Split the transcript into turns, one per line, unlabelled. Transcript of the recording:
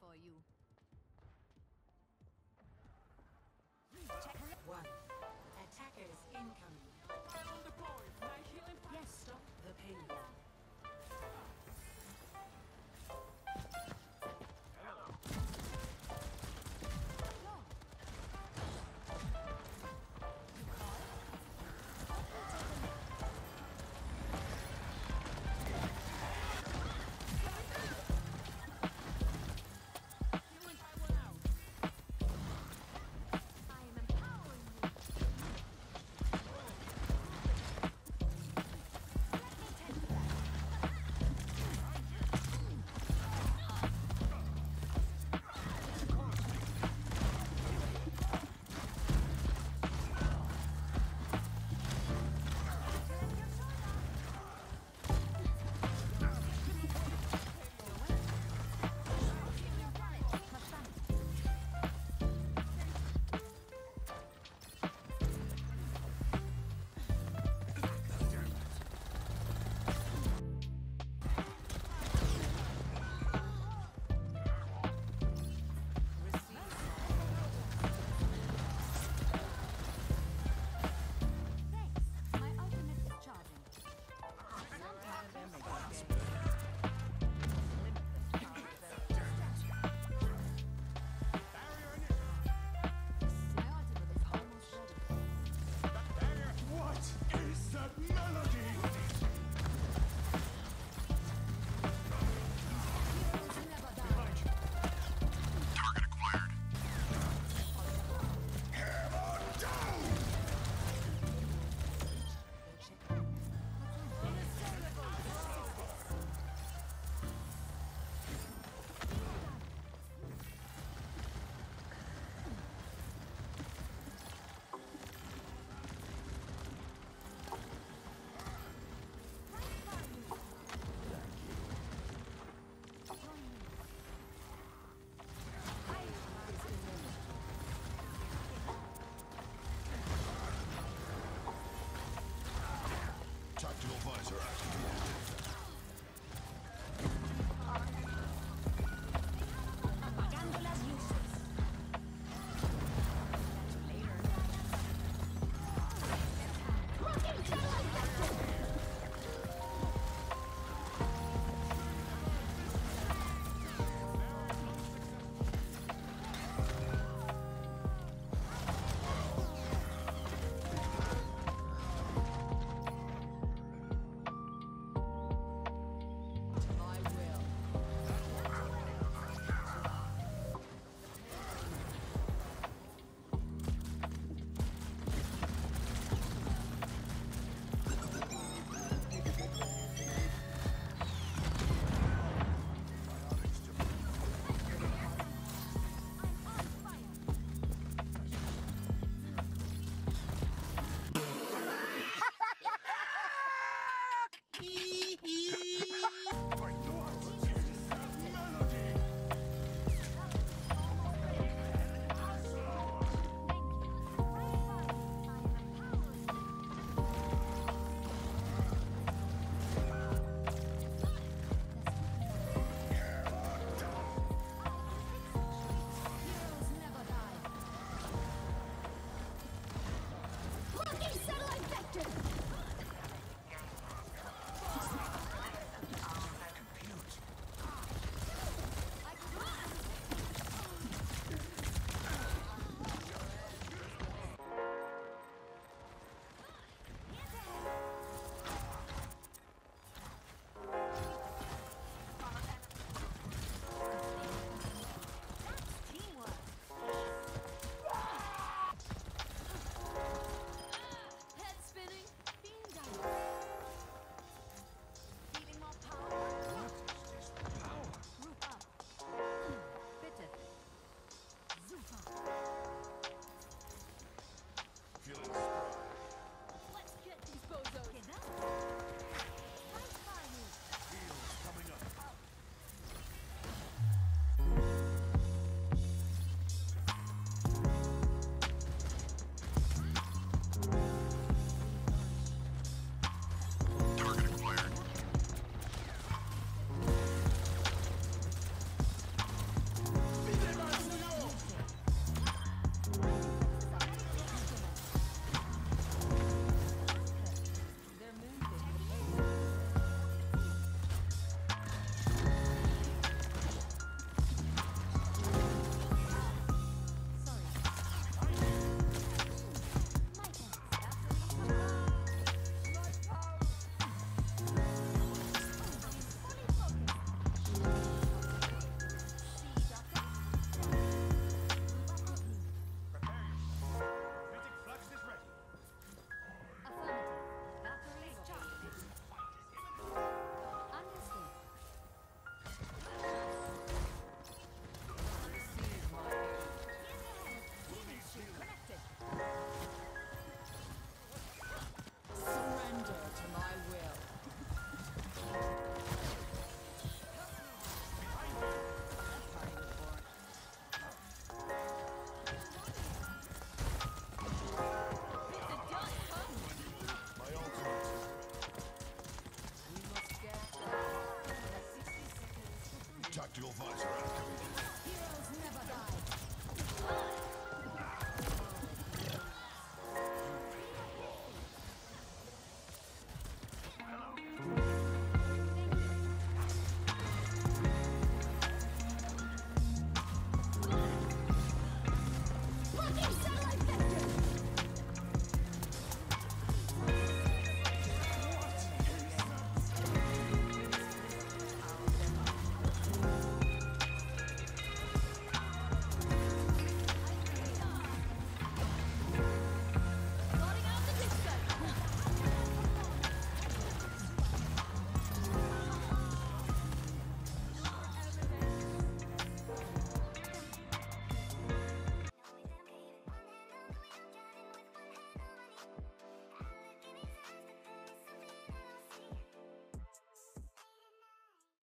for you.